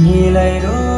你来了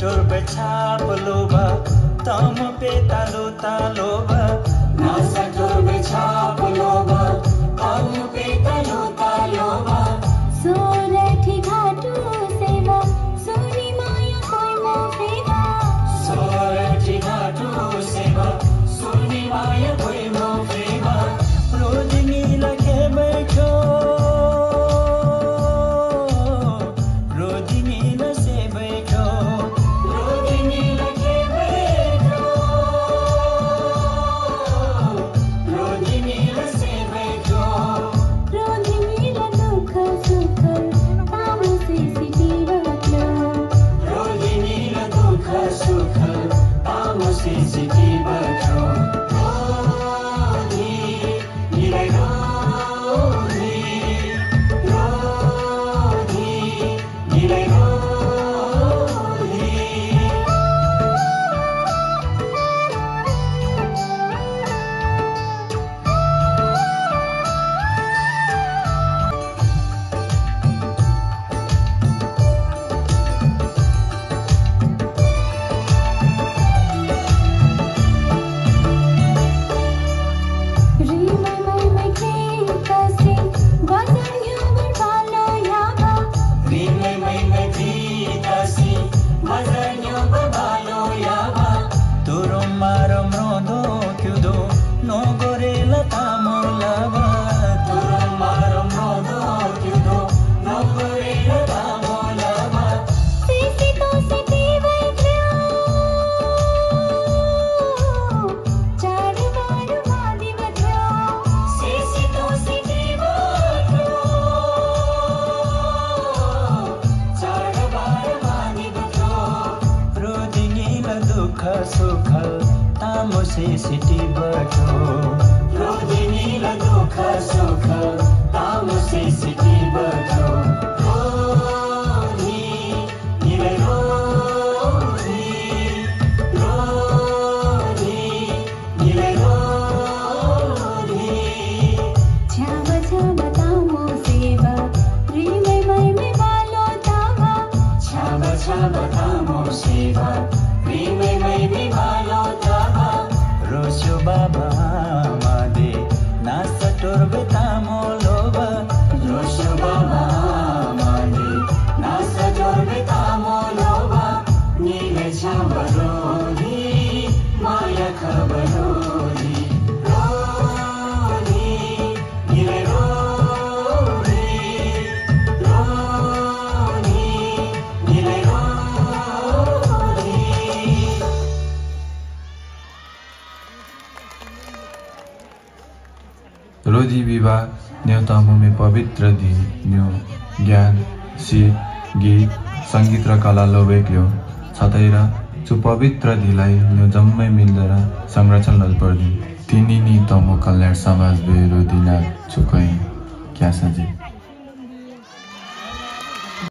टोर्ब छाप लोबा तम पे तालो तालो बा नासा टोर्ब दुःख सुख तामुसे सिटी बटो रोजिनीलाई दुःख सुख तामुसे सिटी बटो प्रेम में विवाह विवाह न्यूनतम में पवित्र दिन न्यू ज्ञान सी गीत सङ्गीत र कला लोभेक्यो छतै र सुपवित्र धीलाई न्यु जम्मै मिल्दैन संरक्षण ललपर्दी तिनी नि तमो कल्याण समाज बेरो दिना छुकै। क्या जी